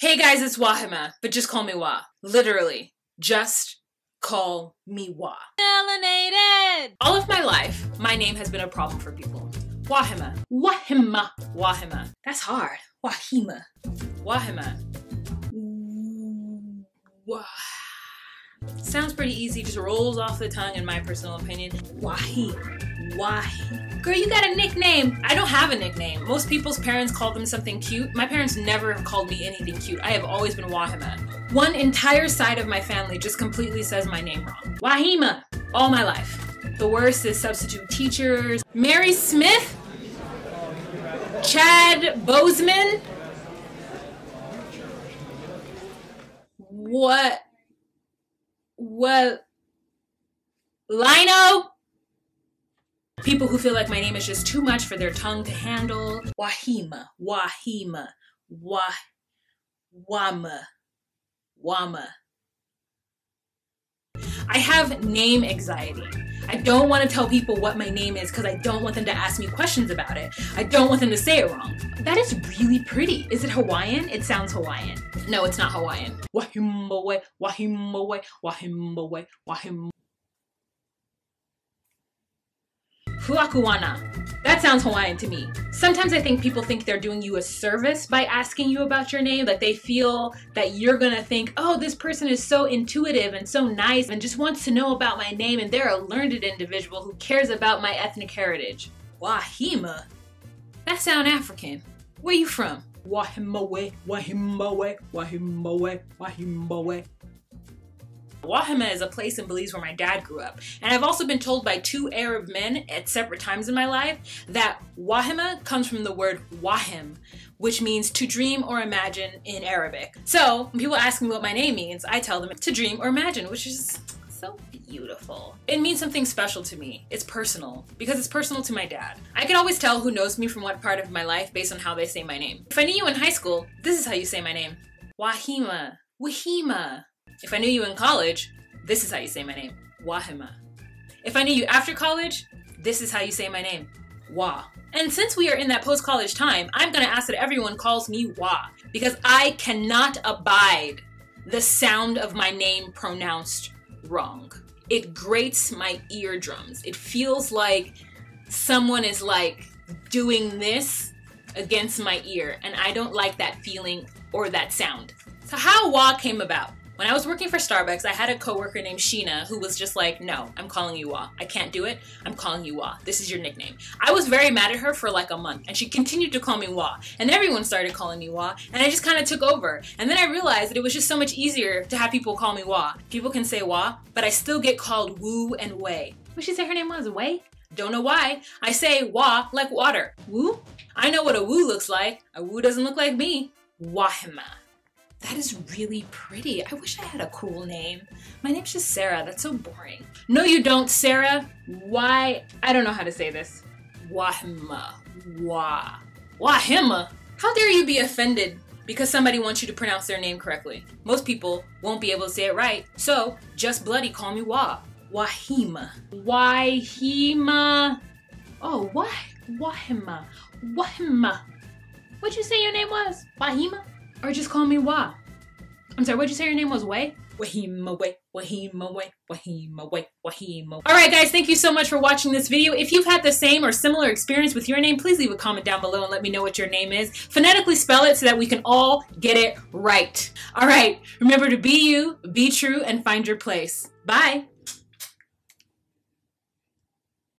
Hey guys, it's Wahima, but just call me Wah. Literally, just call me Wah. Melanated! All of my life, my name has been a problem for people. Wahima. Wahima. Wahima. That's hard. Wahima. Wahima. Wah. Sounds pretty easy, just rolls off the tongue in my personal opinion. Wahi. Wahi. Girl, you got a nickname. I don't have a nickname. Most people's parents call them something cute. My parents never have called me anything cute. I have always been Wahima. One entire side of my family just completely says my name wrong. Wahima. All my life. The worst is substitute teachers. Mary Smith? Chad Bozeman? What? What? Lino? People who feel like my name is just too much for their tongue to handle. Wahima, Wahima, Wah, Wama, Wama. I have name anxiety. I don't want to tell people what my name is because I don't want them to ask me questions about it. I don't want them to say it wrong. That is really pretty. Is it Hawaiian? It sounds Hawaiian. No, it's not Hawaiian. Wahimawe, Wahimawe, Wahimawe, Wahim. Huakuana. That sounds Hawaiian to me. Sometimes I think people think they're doing you a service by asking you about your name. Like they feel that you're gonna think, oh, this person is so intuitive and so nice and just wants to know about my name and they're a learned individual who cares about my ethnic heritage. Wahima? That sound African. Where you from? Wahimawe, Wahimawe, Wahimawe, Wahimawe. Wahima is a place in Belize where my dad grew up. And I've also been told by two Arab men at separate times in my life that Wahima comes from the word wahim, which means to dream or imagine in Arabic. So when people ask me what my name means, I tell them to dream or imagine, which is so beautiful. It means something special to me. It's personal because it's personal to my dad. I can always tell who knows me from what part of my life based on how they say my name. If I knew you in high school, this is how you say my name. Wahima. Wahima. If I knew you in college, this is how you say my name. Wahima. If I knew you after college, this is how you say my name. Wah. And since we are in that post-college time, I'm gonna ask that everyone calls me Wah because I cannot abide the sound of my name pronounced wrong. It grates my eardrums. It feels like someone is like doing this against my ear and I don't like that feeling or that sound. So how Wah came about. When I was working for Starbucks, I had a coworker named Sheena who was just like, no, I'm calling you Wah. I can't do it. I'm calling you Wah. This is your nickname. I was very mad at her for like a month and she continued to call me Wah. And everyone started calling me Wah and I just kind of took over. And then I realized that it was just so much easier to have people call me Wah. People can say Wah, but I still get called Woo and Way. What she say her name was? Way? Don't know why. I say Wah like water. Woo? I know what a woo looks like. A woo doesn't look like me. Wahima. That is really pretty. I wish I had a cool name. My name's just Sarah. That's so boring. No, you don't, Sarah. Why? I don't know how to say this. Wahima. Wah. Wahima? How dare you be offended because somebody wants you to pronounce their name correctly? Most people won't be able to say it right. So, just bloody call me Wah. Wahima. Wahima. Oh, what? Wahima. Wahima. What'd you say your name was? Wahima? Or just call me Wah. I'm sorry, what'd you say your name was? Way? Wahima way, Wahima way, Wahima way, Wahima. Alright guys, thank you so much for watching this video. If you've had the same or similar experience with your name, please leave a comment down below and let me know what your name is. Phonetically spell it so that we can all get it right. Alright, remember to be you, be true, and find your place. Bye!